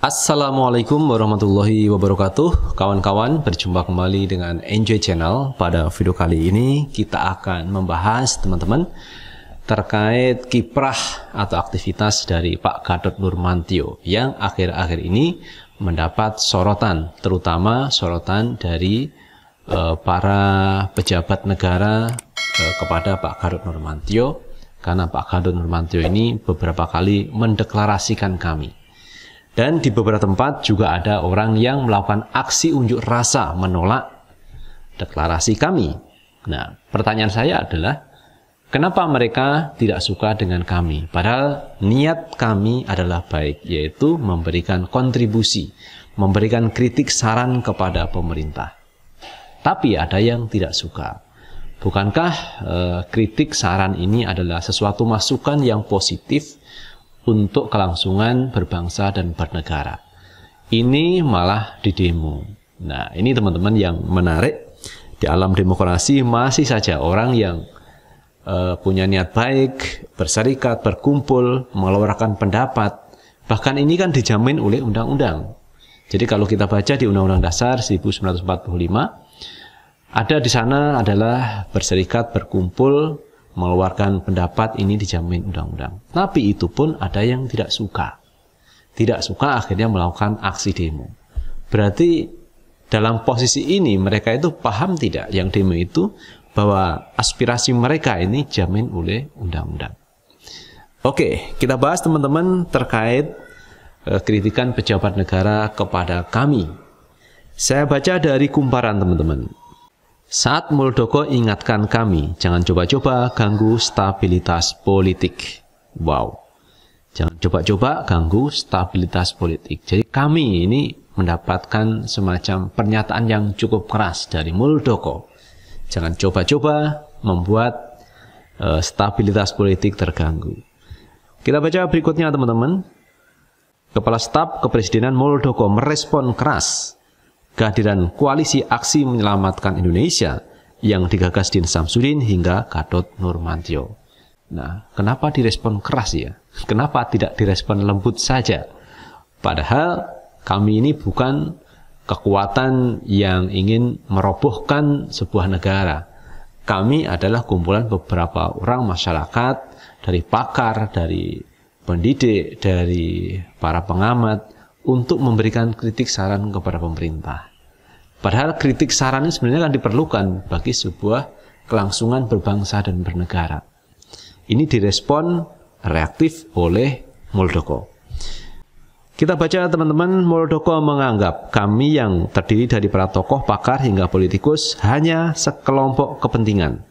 Assalamualaikum warahmatullahi wabarakatuh. Kawan-kawan berjumpa kembali dengan Enjoy Channel. Pada video kali ini kita akan membahas teman-teman Terkait kiprah atau aktivitas dari Pak Gatot Nurmantio Yang akhir-akhir ini mendapat sorotan Terutama sorotan dari uh, para pejabat negara uh, kepada Pak Gatot Nurmantio. Karena Pak Gatot Nurmantio ini beberapa kali mendeklarasikan kami dan di beberapa tempat juga ada orang yang melakukan aksi unjuk rasa menolak deklarasi kami. Nah, pertanyaan saya adalah, kenapa mereka tidak suka dengan kami? Padahal niat kami adalah baik, yaitu memberikan kontribusi, memberikan kritik saran kepada pemerintah. Tapi ada yang tidak suka. Bukankah eh, kritik saran ini adalah sesuatu masukan yang positif untuk kelangsungan berbangsa dan bernegara. Ini malah di demo. Nah, ini teman-teman yang menarik di alam demokrasi masih saja orang yang uh, punya niat baik, berserikat, berkumpul, mengeluarkan pendapat. Bahkan ini kan dijamin oleh undang-undang. Jadi kalau kita baca di Undang-Undang Dasar 1945, ada di sana adalah berserikat, berkumpul, mengeluarkan pendapat ini dijamin undang-undang. Tapi itu pun ada yang tidak suka. Tidak suka akhirnya melakukan aksi demo. Berarti dalam posisi ini mereka itu paham tidak yang demo itu bahwa aspirasi mereka ini jamin oleh undang-undang. Oke, kita bahas teman-teman terkait eh, kritikan pejabat negara kepada kami. Saya baca dari kumparan teman-teman. Saat Muldoko ingatkan kami, jangan coba-coba ganggu stabilitas politik. Wow. Jangan coba-coba ganggu stabilitas politik. Jadi kami ini mendapatkan semacam pernyataan yang cukup keras dari Muldoko. Jangan coba-coba membuat uh, stabilitas politik terganggu. Kita baca berikutnya teman-teman. Kepala Staf Kepresidenan Muldoko merespon keras kehadiran koalisi aksi menyelamatkan Indonesia yang digagas Din Samsudin hingga Gatot Nurmantio. Nah, kenapa direspon keras ya? Kenapa tidak direspon lembut saja? Padahal kami ini bukan kekuatan yang ingin merobohkan sebuah negara. Kami adalah kumpulan beberapa orang masyarakat, dari pakar, dari pendidik, dari para pengamat, untuk memberikan kritik saran kepada pemerintah. Padahal kritik saran ini sebenarnya kan diperlukan bagi sebuah kelangsungan berbangsa dan bernegara. Ini direspon reaktif oleh Muldoko. Kita baca teman-teman, Muldoko menganggap kami yang terdiri dari para tokoh, pakar hingga politikus hanya sekelompok kepentingan.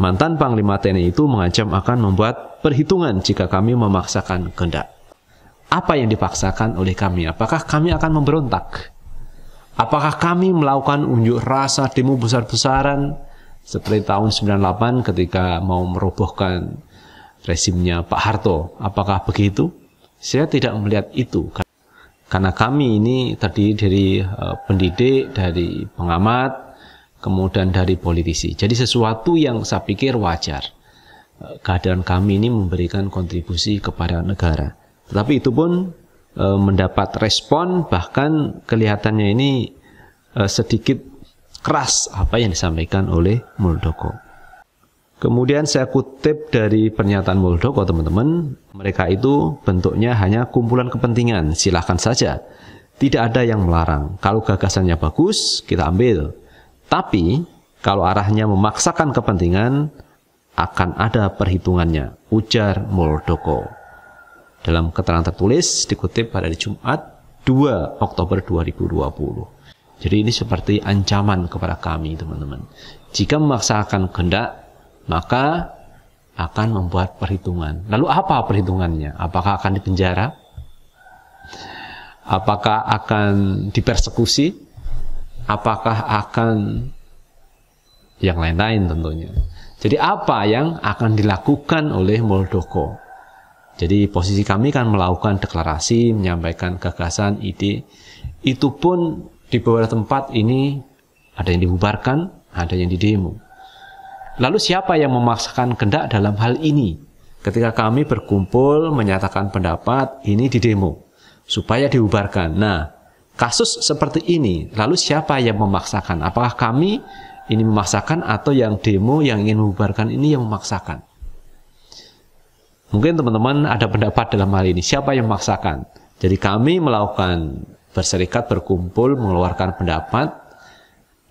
Mantan Panglima TNI itu mengancam akan membuat perhitungan jika kami memaksakan kehendak apa yang dipaksakan oleh kami? Apakah kami akan memberontak? Apakah kami melakukan unjuk rasa demo besar-besaran seperti tahun 98 ketika mau merobohkan rezimnya Pak Harto? Apakah begitu? Saya tidak melihat itu. Karena kami ini tadi dari uh, pendidik, dari pengamat, kemudian dari politisi. Jadi sesuatu yang saya pikir wajar. Uh, kehadiran kami ini memberikan kontribusi kepada negara. Tetapi itu pun e, mendapat respon bahkan kelihatannya ini e, sedikit keras apa yang disampaikan oleh Muldoko. Kemudian saya kutip dari pernyataan Muldoko teman-teman, mereka itu bentuknya hanya kumpulan kepentingan, silahkan saja. Tidak ada yang melarang. Kalau gagasannya bagus, kita ambil. Tapi kalau arahnya memaksakan kepentingan, akan ada perhitungannya, ujar Muldoko dalam keterangan tertulis dikutip pada hari Jumat 2 Oktober 2020. Jadi ini seperti ancaman kepada kami teman-teman. Jika memaksakan kehendak maka akan membuat perhitungan. Lalu apa perhitungannya? Apakah akan dipenjara? Apakah akan dipersekusi? Apakah akan yang lain-lain tentunya. Jadi apa yang akan dilakukan oleh Muldoko? Jadi posisi kami kan melakukan deklarasi, menyampaikan gagasan, ide. Itu pun di beberapa tempat ini ada yang dibubarkan, ada yang didemo. Lalu siapa yang memaksakan kendak dalam hal ini? Ketika kami berkumpul menyatakan pendapat, ini didemo. supaya dibubarkan. Nah, kasus seperti ini, lalu siapa yang memaksakan? Apakah kami ini memaksakan atau yang demo yang ingin membubarkan ini yang memaksakan? Mungkin teman-teman ada pendapat dalam hal ini, siapa yang memaksakan? Jadi kami melakukan berserikat, berkumpul, mengeluarkan pendapat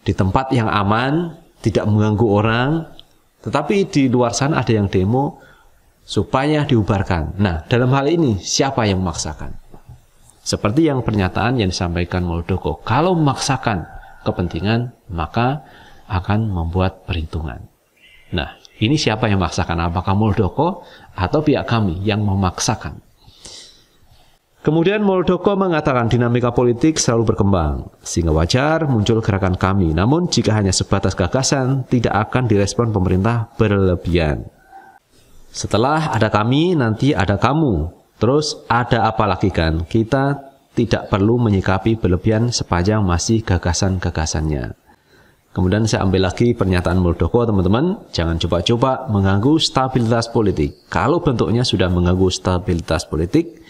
di tempat yang aman, tidak mengganggu orang, tetapi di luar sana ada yang demo supaya diubarkan. Nah, dalam hal ini siapa yang memaksakan? Seperti yang pernyataan yang disampaikan Muldoko, kalau memaksakan kepentingan, maka akan membuat perhitungan. Nah, ini siapa yang memaksakan? Apakah Muldoko atau pihak kami yang memaksakan? Kemudian Muldoko mengatakan dinamika politik selalu berkembang, sehingga wajar muncul gerakan kami. Namun jika hanya sebatas gagasan, tidak akan direspon pemerintah berlebihan. Setelah ada kami, nanti ada kamu. Terus ada apa lagi kan? Kita tidak perlu menyikapi berlebihan sepanjang masih gagasan-gagasannya. Kemudian saya ambil lagi pernyataan Muldoko teman-teman, jangan coba-coba mengganggu stabilitas politik. Kalau bentuknya sudah mengganggu stabilitas politik,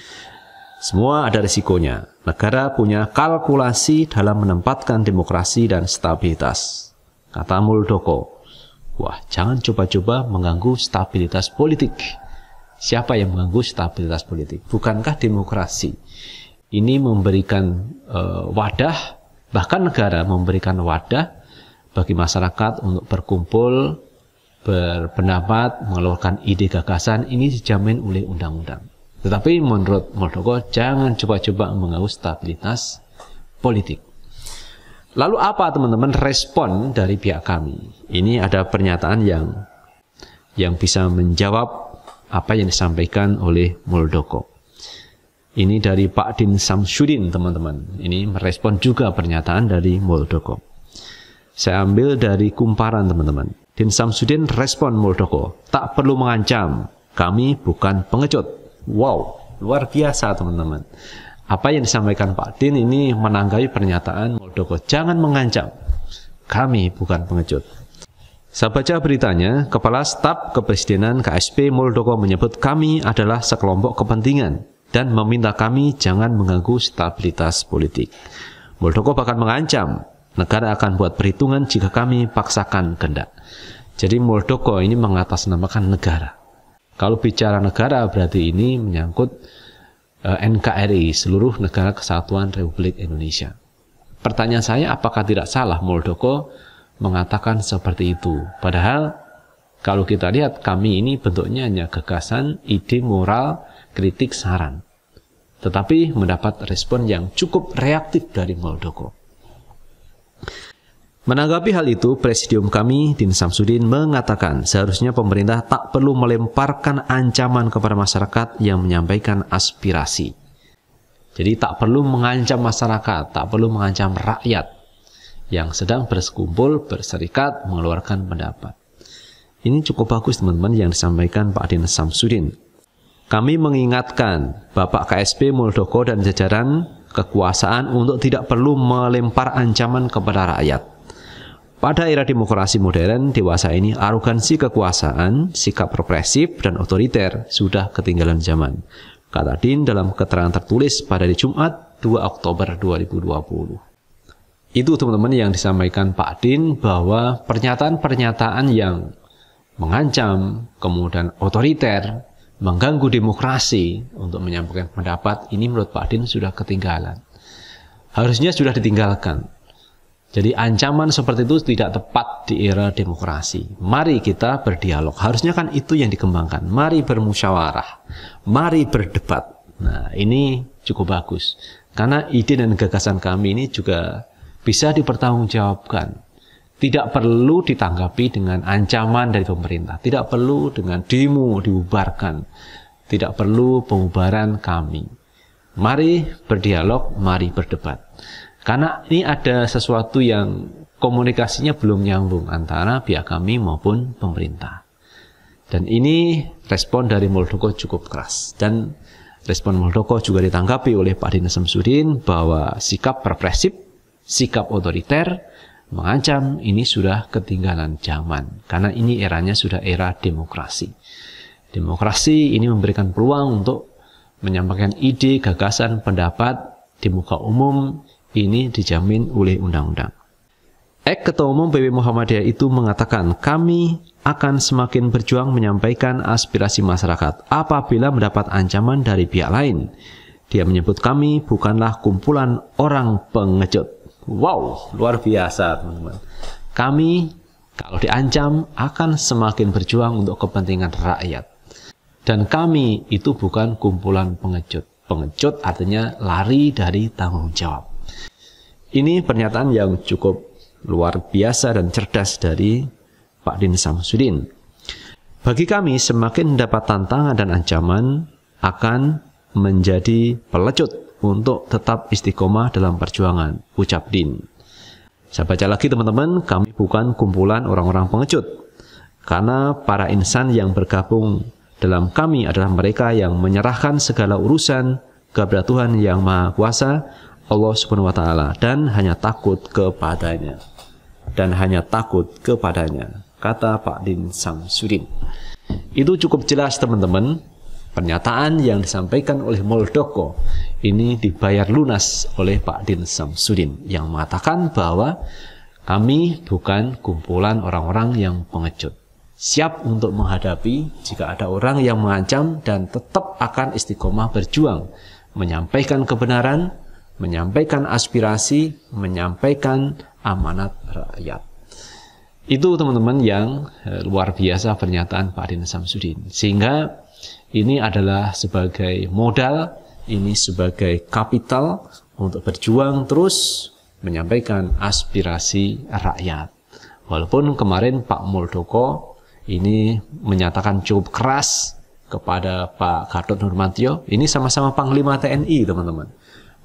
semua ada risikonya. Negara punya kalkulasi dalam menempatkan demokrasi dan stabilitas. Kata Muldoko, wah jangan coba-coba mengganggu stabilitas politik. Siapa yang mengganggu stabilitas politik? Bukankah demokrasi ini memberikan uh, wadah, bahkan negara memberikan wadah bagi masyarakat untuk berkumpul, berpendapat, mengeluarkan ide gagasan ini dijamin oleh undang-undang. Tetapi menurut Muldoko jangan coba-coba mengganggu stabilitas politik. Lalu apa teman-teman respon dari pihak kami? Ini ada pernyataan yang yang bisa menjawab apa yang disampaikan oleh Muldoko. Ini dari Pak Din Samsudin, teman-teman. Ini merespon juga pernyataan dari Muldoko. Saya ambil dari kumparan, teman-teman. Din Samsudin respon Muldoko, tak perlu mengancam, kami bukan pengecut. Wow, luar biasa, teman-teman. Apa yang disampaikan Pak Din ini menanggapi pernyataan Muldoko, jangan mengancam, kami bukan pengecut. Saya baca beritanya, Kepala Staf Kepresidenan KSP Muldoko menyebut kami adalah sekelompok kepentingan dan meminta kami jangan mengganggu stabilitas politik. Muldoko bahkan mengancam negara akan buat perhitungan jika kami paksakan kendak. Jadi Muldoko ini mengatasnamakan negara. Kalau bicara negara berarti ini menyangkut eh, NKRI, seluruh negara kesatuan Republik Indonesia. Pertanyaan saya apakah tidak salah Muldoko mengatakan seperti itu. Padahal kalau kita lihat kami ini bentuknya hanya gagasan, ide, moral, kritik, saran. Tetapi mendapat respon yang cukup reaktif dari Muldoko. Menanggapi hal itu, presidium kami, Din Samsudin, mengatakan seharusnya pemerintah tak perlu melemparkan ancaman kepada masyarakat yang menyampaikan aspirasi. Jadi tak perlu mengancam masyarakat, tak perlu mengancam rakyat yang sedang bersekumpul, berserikat, mengeluarkan pendapat. Ini cukup bagus teman-teman yang disampaikan Pak Adin Samsudin. Kami mengingatkan Bapak KSP Muldoko dan jajaran kekuasaan untuk tidak perlu melempar ancaman kepada rakyat. Pada era demokrasi modern dewasa ini, arogansi kekuasaan, sikap represif, dan otoriter sudah ketinggalan zaman. Kata Din dalam keterangan tertulis pada di Jumat 2 Oktober 2020. Itu teman-teman yang disampaikan Pak Din bahwa pernyataan-pernyataan yang mengancam, kemudian otoriter, mengganggu demokrasi untuk menyampaikan pendapat, ini menurut Pak Din sudah ketinggalan. Harusnya sudah ditinggalkan. Jadi ancaman seperti itu tidak tepat di era demokrasi. Mari kita berdialog. Harusnya kan itu yang dikembangkan. Mari bermusyawarah. Mari berdebat. Nah, ini cukup bagus. Karena ide dan gagasan kami ini juga bisa dipertanggungjawabkan. Tidak perlu ditanggapi dengan ancaman dari pemerintah, tidak perlu dengan demo dibubarkan, tidak perlu pembubaran kami. Mari berdialog, mari berdebat. Karena ini ada sesuatu yang komunikasinya belum nyambung antara pihak kami maupun pemerintah. Dan ini respon dari Muldoko cukup keras. Dan respon Muldoko juga ditanggapi oleh Pak Dina Samsudin bahwa sikap represif sikap otoriter mengancam ini sudah ketinggalan zaman karena ini eranya sudah era demokrasi. Demokrasi ini memberikan peluang untuk menyampaikan ide, gagasan, pendapat di muka umum ini dijamin oleh undang-undang. Ek Ketua Umum PP Muhammadiyah itu mengatakan, kami akan semakin berjuang menyampaikan aspirasi masyarakat apabila mendapat ancaman dari pihak lain. Dia menyebut kami bukanlah kumpulan orang pengecut. Wow, luar biasa teman-teman. Kami kalau diancam akan semakin berjuang untuk kepentingan rakyat. Dan kami itu bukan kumpulan pengecut. Pengecut artinya lari dari tanggung jawab. Ini pernyataan yang cukup luar biasa dan cerdas dari Pak Din Samsudin. Bagi kami semakin mendapat tantangan dan ancaman akan menjadi pelecut untuk tetap istiqomah dalam perjuangan, ucap Din. Saya baca lagi teman-teman, kami bukan kumpulan orang-orang pengecut. Karena para insan yang bergabung dalam kami adalah mereka yang menyerahkan segala urusan kepada Tuhan yang Maha Kuasa, Allah Subhanahu wa taala dan hanya takut kepadanya dan hanya takut kepadanya, kata Pak Din Samsudin. Itu cukup jelas teman-teman, pernyataan yang disampaikan oleh Muldoko ini dibayar lunas oleh Pak Din Samsudin yang mengatakan bahwa kami bukan kumpulan orang-orang yang pengecut. Siap untuk menghadapi jika ada orang yang mengancam dan tetap akan istiqomah berjuang, menyampaikan kebenaran, menyampaikan aspirasi, menyampaikan amanat rakyat. Itu teman-teman yang eh, luar biasa pernyataan Pak Adin Samsudin. Sehingga ini adalah sebagai modal, ini sebagai kapital untuk berjuang terus menyampaikan aspirasi rakyat. Walaupun kemarin Pak Muldoko ini menyatakan cukup keras kepada Pak Gatot Nurmantio, ini sama-sama Panglima TNI teman-teman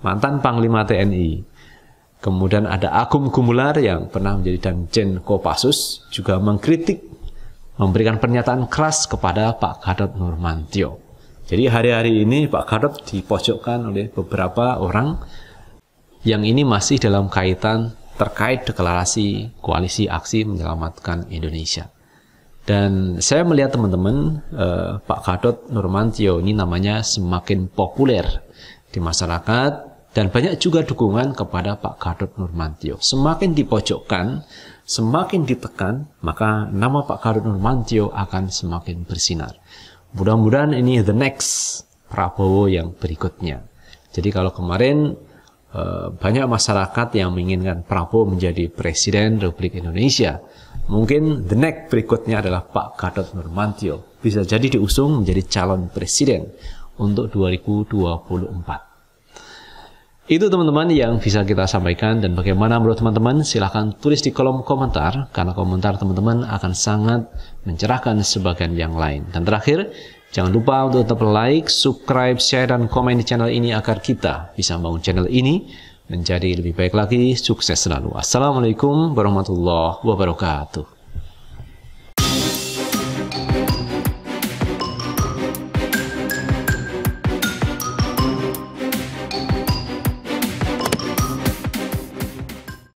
mantan Panglima TNI. Kemudian ada Agung Gumular yang pernah menjadi Danjen Kopassus juga mengkritik memberikan pernyataan keras kepada Pak Gatot Nurmantio. Jadi hari-hari ini Pak Gatot dipojokkan oleh beberapa orang yang ini masih dalam kaitan terkait deklarasi koalisi aksi menyelamatkan Indonesia. Dan saya melihat teman-teman eh, Pak Gatot Nurmantio ini namanya semakin populer di masyarakat dan banyak juga dukungan kepada Pak Gatot Nurmantio. Semakin dipojokkan, semakin ditekan, maka nama Pak Gatot Nurmantio akan semakin bersinar. Mudah-mudahan ini the next Prabowo yang berikutnya. Jadi kalau kemarin eh, banyak masyarakat yang menginginkan Prabowo menjadi Presiden Republik Indonesia, mungkin the next berikutnya adalah Pak Gatot Nurmantio. Bisa jadi diusung menjadi calon presiden untuk 2024. Itu teman-teman yang bisa kita sampaikan dan bagaimana menurut teman-teman silahkan tulis di kolom komentar karena komentar teman-teman akan sangat mencerahkan sebagian yang lain. Dan terakhir, jangan lupa untuk tetap like, subscribe, share, dan komen di channel ini agar kita bisa membangun channel ini menjadi lebih baik lagi. Sukses selalu. Assalamualaikum warahmatullahi wabarakatuh.